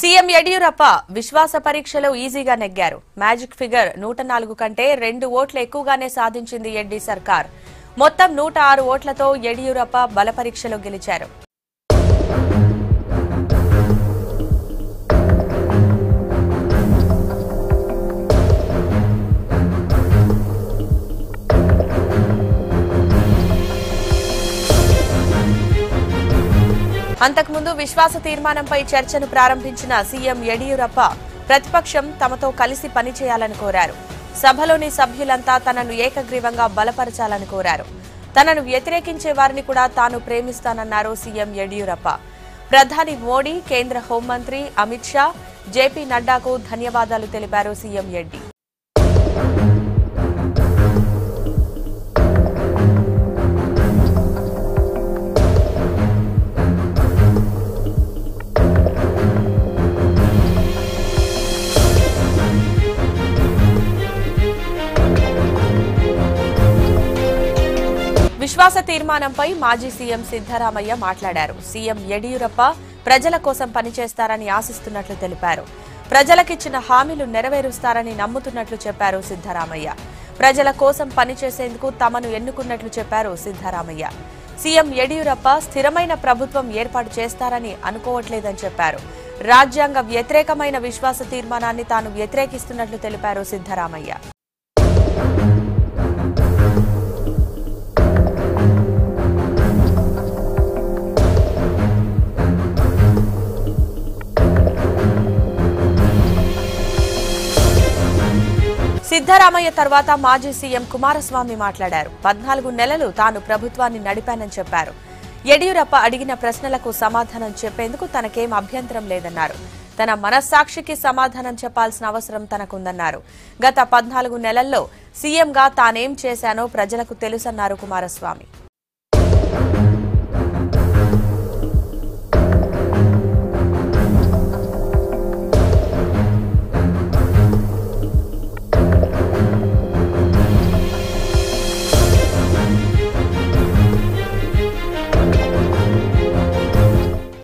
CM Yediyurappa విశ్వాస పరీక్షలో ఈజీగా నెగ్గారు. మ్యాజిక్ ఫిగర్ నూట నాలుగు కంటే రెండు ఓట్లు ఎక్కువగానే సాధించింది ఎడ్డీ సర్కార్. మొత్తం నూట ఆరు ఓట్లతో యడియూరప్ప బల పరీక్షలో గెలిచారు. అంతకుముందు విశ్వాస తీర్మానంపై చర్చను ప్రారంభించిన సీఎం యడియూరప్ప ప్రతిపక్షం తమతో కలిసి పనిచేయాలని కోరారు. సభలోని సభ్యులంతా తనను ఏకగ్రీవంగా బలపరచాలని కోరారు. తనను వ్యతిరేకించే వారిని కూడా తాను ప్రేమిస్తానన్నారు సీఎం యడియూరప్ప. ప్రధాని మోడీ కేంద్ర హోంమంత్రి అమిత్ షా జేపీ నడ్డాకు ధన్యవాదాలు తెలిపారు సీఎం ఎడ్డి విశ్వాస తీర్మానంపై మాజీ సీఎం సిద్దరామయ్య మాట్లాడారు. సీఎం యడియూరప్ప ప్రజల కోసం పనిచేస్తారని ఆశిస్తున్నట్లు తెలిపారు. ప్రజలకిచ్చిన హామీలు నెరవేరుస్తారని నమ్ముతున్నట్లు చెప్పారు సిద్దరామయ్య ప్రజల కోసం పనిచేసేందుకు తమను ఎన్నుకున్నట్లు చెప్పారు సిద్దరామయ్య సీఎం యడియూరప్ప స్థిరమైన ప్రభుత్వం ఏర్పాటు చేస్తారని అనుకోవట్లేదని చెప్పారు. రాజ్యాంగ వ్యతిరేకమైన విశ్వాస తీర్మానాన్ని తాను వ్యతిరేకిస్తున్నట్లు తెలిపారు సిద్దరామయ్య సిద్దరామయ్య తర్వాత మాజీ సీఎం కుమారస్వామి మాట్లాడారు. పద్నాలుగు నెలలు తాను ప్రభుత్వాన్ని నడిపానని చెప్పారు. యడియూరప్ప అడిగిన ప్రశ్నలకు సమాధానం చెప్పేందుకు తనకేం అభ్యంతరం లేదన్నారు. తన మనస్సాక్షికి సమాధానం చెప్పాల్సిన అవసరం తనకుందన్నారు. గత పద్నాలుగు నెలల్లో సీఎంగా తానేం చేశానో ప్రజలకు తెలుసన్నారు కుమారస్వామి.